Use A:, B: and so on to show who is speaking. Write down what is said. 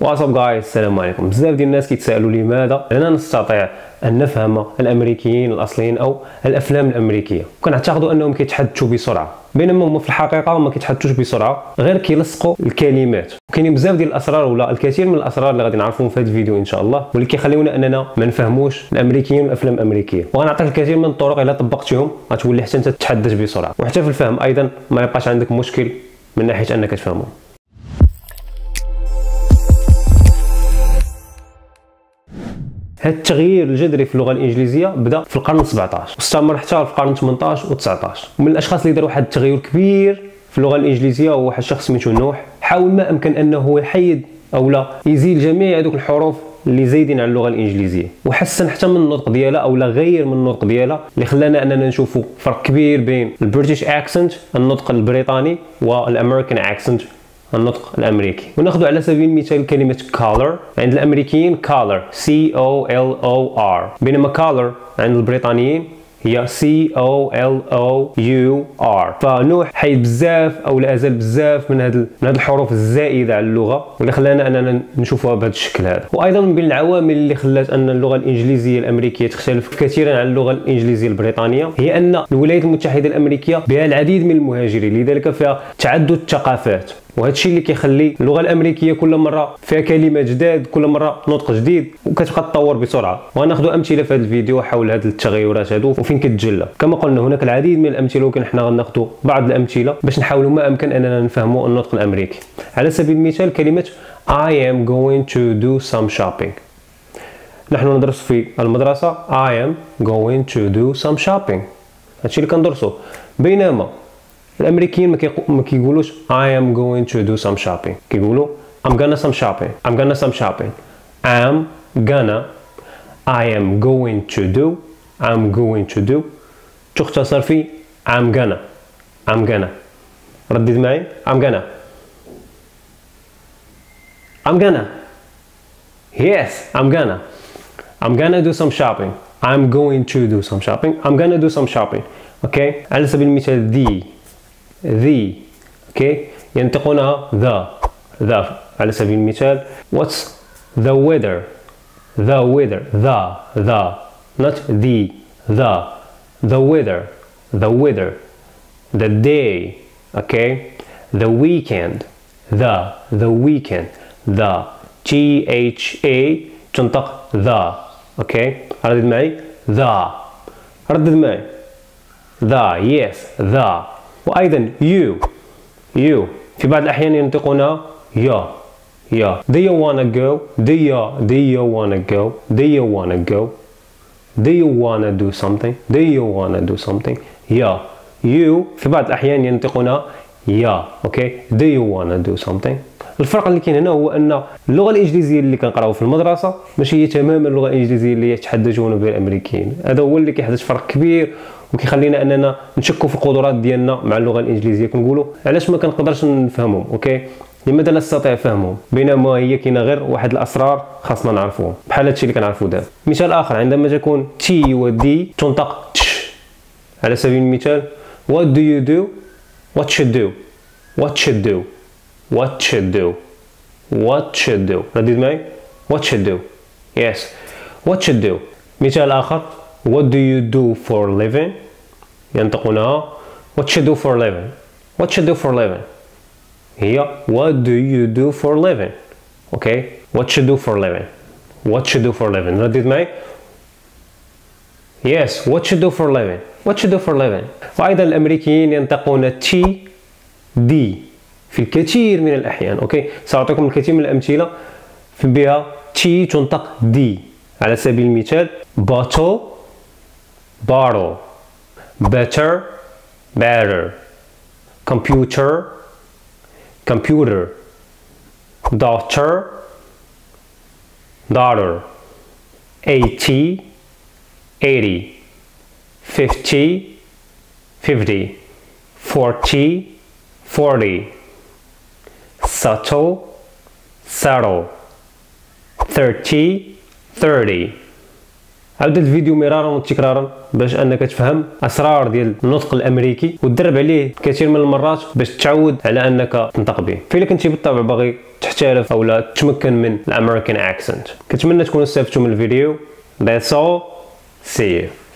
A: واتساب جايز السلام عليكم بزاف ديال الناس كيتسائلوا لماذا لا نستطيع ان نفهم الامريكيين الاصليين أو الافلام الامريكيه وكنعتقدوا انهم كيتحدثوا بسرعة بينما هما في الحقيقة ما كيتحدثوش بسرعة غير كيلصقوا الكلمات وكاينين بزاف ديال الاسرار ولا الكثير من الاسرار اللي غادي نعرفوهم في هذا الفيديو ان شاء الله واللي كيخليونا اننا ما نفهموش الامريكيين والافلام الامريكيه وغنعطيك الكثير من الطرق الا طبقتهم غتولي حتى انت تتحدث بسرعة وحتى في الفهم أيضا ما يبقاش عندك مشكل من ناحيه انك تفهمهم هذا التغيير الجذري في اللغة الإنجليزية بدأ في القرن 17 واستمر حتى في القرن 18 و19 ومن الأشخاص اللي داروا واحد التغير كبير في اللغة الإنجليزية هو واحد الشخص سميتو نوح. حاول ما أمكن أنه يحيد أو لا يزيل جميع هذوك الحروف اللي زايدين على اللغة الإنجليزية. وحسن حتى من النطق ديالها أو لا غير من النطق ديالها اللي خلانا أننا نشوفوا فرق كبير بين ال British accent النطق البريطاني وال American accent. النطق الأمريكي. وناخذ على سبيل المثال كلمة color عند الأمريكيين color. C O L O R. بينما color عند البريطانيين هي C O L O U R. فنوح حيد بزاف أو لا أزال بزاف من هاد من هاد الحروف الزائدة على اللغة واللي خلانا أننا نشوفوها بهذا الشكل هذا. وأيضا من بين العوامل اللي خلات أن اللغة الإنجليزية الأمريكية تختلف كثيرا عن اللغة الإنجليزية البريطانية هي أن الولايات المتحدة الأمريكية بها العديد من المهاجرين لذلك فيها تعدد الثقافات. وهذا الشيء اللي كيخلي اللغة الأمريكية كل مرة فيها كلمات جداد كل مرة نطق جديد وكتبقى تطور بسرعة. وغناخذ أمثلة في هذا الفيديو حول هذه التغيرات هذو وفين كتجلى. كما قلنا هناك العديد من الأمثلة ولكن حنا غناخذ بعض الأمثلة باش نحاولوا ما أمكن أننا نفهموا النطق الأمريكي. على سبيل المثال كلمة I am going to do some shopping نحن ندرس في المدرسة I am going to do some shopping هادشي اللي كندرسو. بينما الامريكيين ما كيقولوش I am going to do some shopping كيقولوا I'm gonna some shopping I'm gonna some shopping I'm gonna I am going to do I'm going to do تختصر في I'm gonna I'm gonna ردد معي I'm gonna I'm gonna yes I'm gonna I'm gonna do some shopping I'm going to do some shopping I'm gonna do some shopping اوكي okay. على سبيل المثال the the أوكي ينطقونها the the على سبيل المثال what's the weather the weather the the not the the the weather the weather the day okay the weekend the the weekend the T H A تنطق the أوكي ردد معي the ردد معي the yes the وأيضا you you في بعض الأحيان ينطقونها يا يا do you wanna go do you do you wanna go do you wanna go do you wanna do something do you wanna do something يا you في بعض الأحيان ينطقونها ya okay do you wanna do something الفرق اللي كاين هنا هو أن اللغة الإنجليزية اللي كنقراو في المدرسة ماشي هي تماما اللغة الإنجليزية اللي يتحدثون بها الأمريكيين. هذا هو اللي كيحدث فرق كبير وكيخلينا أننا نشكوا في القدرات ديالنا مع اللغة الإنجليزية. كنقولوا علاش ما كنقدرش نفهمهم okay؟ لماذا لا نستطيع فهمهم؟ بينما هي كاينة غير واحد الأسرار خاصنا نعرفوهم. بحال هادشي اللي كنعرفوا دابا. مثال آخر عندما تكون T و D تنطق ch على سبيل المثال what do you do? What should do? What should do? what should do what should do رديد معي what should do yes what should do مثال اخر what do you do for living ينطقونها what should do for living what should do for living هي what do you do for living okay what should do for living what should do for living رديد معي yes what should do for living what should do for living وايضا الامريكيين ينطقون تي دي في الكثير من الأحيان okay؟ سأعطيكم الكثير من الأمثلة. في بها T تنطق D على سبيل المثال bottle bottle better better computer computer daughter daughter 80 80 50 50 40 40 subtle, subtle. 30, 30. عاود الفيديو مرارا وتكرارا باش انك تفهم اسرار ديال النطق الامريكي وتدرب عليه كثير من المرات باش تعود على انك تنطق به فإلا كنتي بالطبع باغي تحترف أو لا تتمكن من ال American accent كنتمنى تكونوا استفدتوا من الفيديو That's all. See you.